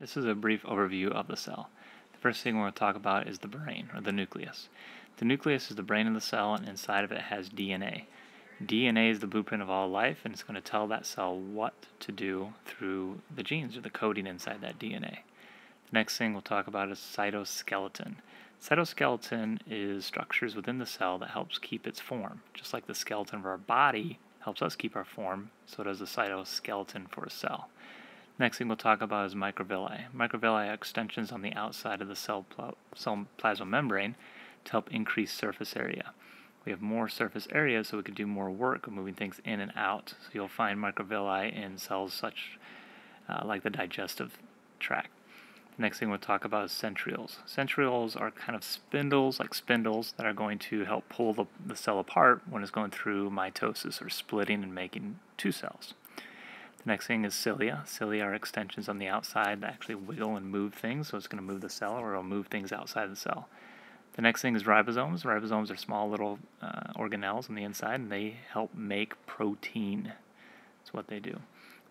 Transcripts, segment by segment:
This is a brief overview of the cell. The first thing we're going to talk about is the brain, or the nucleus. The nucleus is the brain of the cell, and inside of it has DNA. DNA is the blueprint of all life, and it's going to tell that cell what to do through the genes, or the coding inside that DNA. The next thing we'll talk about is cytoskeleton. Cytoskeleton is structures within the cell that helps keep its form. Just like the skeleton of our body helps us keep our form, so does the cytoskeleton for a cell. Next thing we'll talk about is microvilli. Microvilli are extensions on the outside of the cell, pl cell plasma membrane to help increase surface area. We have more surface area so we can do more work of moving things in and out. So you'll find microvilli in cells such uh, like the digestive tract. Next thing we'll talk about is centrioles. Centrioles are kind of spindles, like spindles, that are going to help pull the, the cell apart when it's going through mitosis or splitting and making two cells. The next thing is cilia. Cilia are extensions on the outside that actually wiggle and move things, so it's going to move the cell or it'll move things outside the cell. The next thing is ribosomes. Ribosomes are small little uh, organelles on the inside, and they help make protein. That's what they do.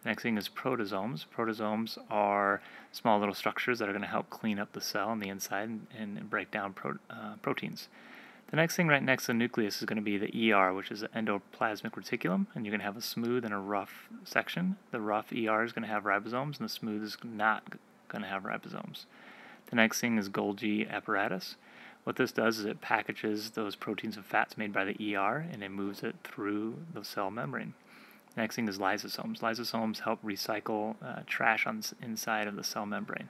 The next thing is proteasomes. Proteasomes are small little structures that are going to help clean up the cell on the inside and, and break down pro, uh, proteins. The next thing right next to the nucleus is going to be the ER, which is the endoplasmic reticulum, and you're going to have a smooth and a rough section. The rough ER is going to have ribosomes, and the smooth is not going to have ribosomes. The next thing is Golgi apparatus. What this does is it packages those proteins and fats made by the ER, and it moves it through the cell membrane. The next thing is lysosomes. Lysosomes help recycle uh, trash on inside of the cell membrane.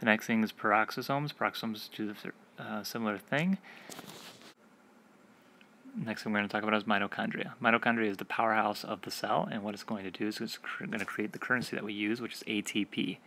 The next thing is peroxisomes. Peroxisomes do the uh, similar thing. Next thing we're going to talk about is mitochondria. Mitochondria is the powerhouse of the cell, and what it's going to do is it's going to create the currency that we use, which is ATP.